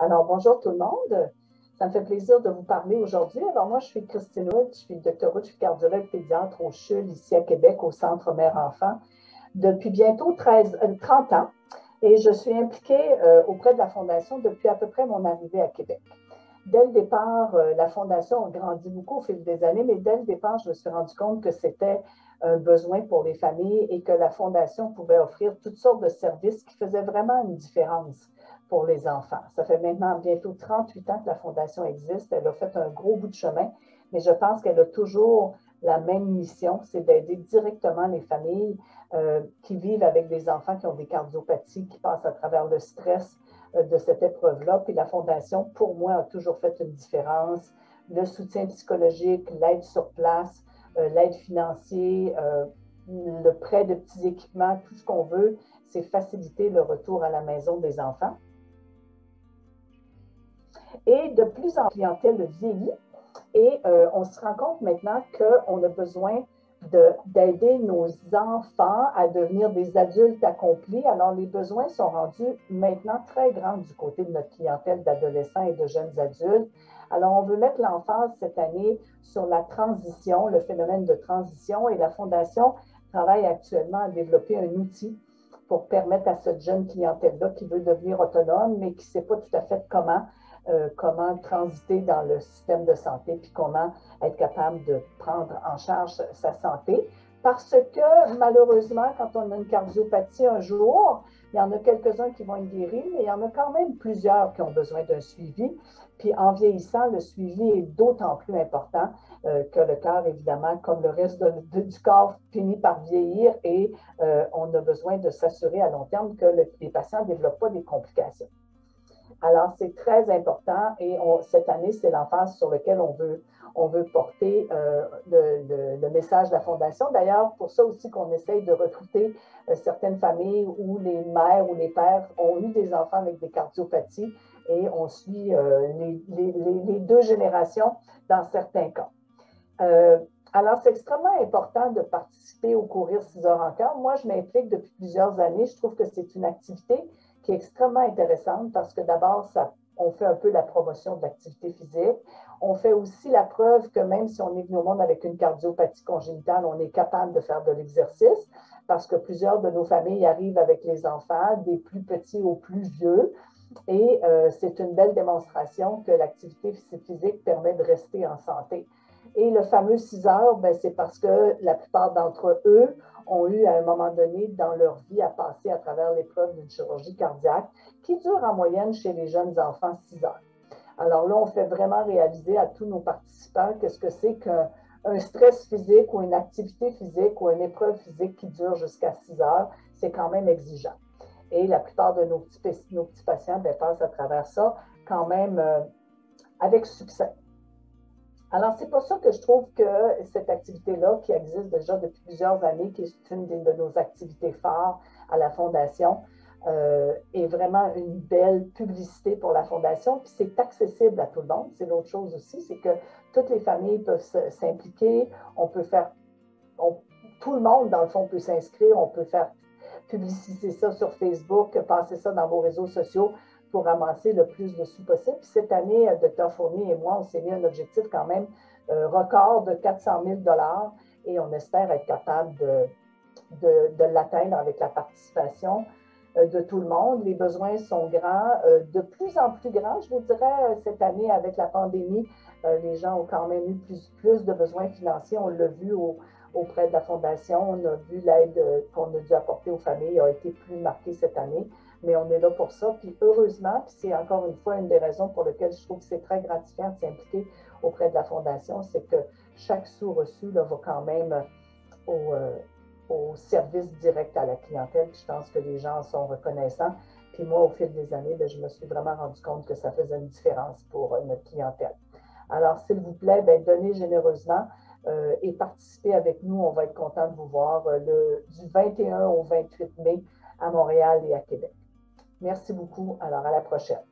Alors, bonjour tout le monde. Ça me fait plaisir de vous parler aujourd'hui. Alors, moi, je suis Christine Wood, je suis doctorate, je suis cardiologue pédiatre au CHUL ici à Québec, au Centre Mère-Enfant, depuis bientôt 13, 30 euh, ans. Et je suis impliquée euh, auprès de la Fondation depuis à peu près mon arrivée à Québec. Dès le départ, euh, la Fondation a grandi beaucoup au fil des années, mais dès le départ, je me suis rendu compte que c'était un besoin pour les familles et que la Fondation pouvait offrir toutes sortes de services qui faisaient vraiment une différence pour les enfants. Ça fait maintenant bientôt 38 ans que la Fondation existe. Elle a fait un gros bout de chemin, mais je pense qu'elle a toujours la même mission, c'est d'aider directement les familles euh, qui vivent avec des enfants qui ont des cardiopathies, qui passent à travers le stress de cette épreuve-là. Puis la Fondation, pour moi, a toujours fait une différence. Le soutien psychologique, l'aide sur place, euh, l'aide financière, le prêt de petits équipements, tout ce qu'on veut, c'est faciliter le retour à la maison des enfants. Et de plus en plus, clientèle vieillit et euh, on se rend compte maintenant qu'on a besoin d'aider nos enfants à devenir des adultes accomplis. Alors, les besoins sont rendus maintenant très grands du côté de notre clientèle d'adolescents et de jeunes adultes. Alors, on veut mettre l'emphase cette année sur la transition, le phénomène de transition, et la Fondation travaille actuellement à développer un outil pour permettre à cette jeune clientèle-là qui veut devenir autonome, mais qui ne sait pas tout à fait comment, euh, comment transiter dans le système de santé, puis comment être capable de prendre en charge sa santé. Parce que malheureusement, quand on a une cardiopathie un jour, il y en a quelques-uns qui vont être guéris, mais il y en a quand même plusieurs qui ont besoin d'un suivi. Puis en vieillissant, le suivi est d'autant plus important euh, que le cœur, évidemment, comme le reste du corps, finit par vieillir et euh, on a besoin de s'assurer à long terme que les patients ne développent pas des complications. Alors, c'est très important et cette année, c'est l'emphase sur lequel on veut, porter euh, le, message de la Fondation. D'ailleurs, pour ça aussi qu'on essaye de recruter euh, certaines familles où les mères ou les pères ont eu des enfants avec des cardiopathies et on suit euh, les, deux générations dans certains cas. alors, c'est extrêmement important de participer au courir 6 heures en. Moi, je m'implique depuis plusieurs années. Je trouve que c'est une activité qui est extrêmement intéressante parce que d'abord, ça, on fait un peu la promotion de l'activité physique. On fait aussi la preuve que même si on est venu au monde avec une cardiopathie congénitale, on est capable de faire de l'exercice parce que plusieurs de nos familles arrivent avec les enfants, des plus petits aux plus vieux. Et euh, c'est une belle démonstration que l'activité physique permet de rester en santé. Et le fameux 6 heures, ben, c'est parce que la plupart d'entre eux ont eu à un moment donné dans leur vie à passer à travers l'épreuve d'une chirurgie cardiaque qui dure en moyenne chez les jeunes enfants 6 heures. Alors là, on fait vraiment réaliser à tous nos participants qu'est-ce que c'est qu'un stress physique ou une activité physique ou une épreuve physique qui dure jusqu'à 6 heures, c'est quand même exigeant. Et la plupart de nos petits, patients ben, passent à travers ça quand même euh, avec succès. Alors, c'est pour ça que je trouve que cette activité-là, qui existe déjà depuis plusieurs années, qui est une de nos activités phares à la Fondation, euh, est vraiment une belle publicité pour la Fondation. Puis c'est accessible à tout le monde. C'est l'autre chose aussi, c'est que toutes les familles peuvent s'impliquer. On peut faire, tout le monde, dans le fond, peut s'inscrire. On peut faire publiciter ça sur Facebook, passer ça dans vos réseaux sociaux pour ramasser le plus de sous possible. cette année, euh, Dr. Fournier et moi, on s'est mis un objectif quand même euh, record de 400 000 et on espère être capable de, de, l'atteindre avec la participation euh, de tout le monde. Les besoins sont grands, de plus en plus grands, je vous dirais, cette année avec la pandémie. les gens ont quand même eu plus, plus de besoins financiers. On l'a vu auprès de la Fondation. On a vu l'aide qu'on a dû apporter aux familles a été plus marquée cette année mais on est là pour ça. Puis heureusement, puis c'est encore une fois une des raisons pour lesquelles je trouve que c'est très gratifiant de s'impliquer auprès de la Fondation, c'est que chaque sous reçu va quand même au, euh, au, service direct à la clientèle. Puis je pense que les gens sont reconnaissants. Puis moi, au fil des années, ben, je me suis vraiment rendu compte que ça faisait une différence pour euh, notre clientèle. Alors, s'il vous plaît, ben, donnez généreusement. Euh, et participez avec nous. On va être content de vous voir du 21 au 28 mai à Montréal et à Québec. Merci beaucoup. Alors, à la prochaine.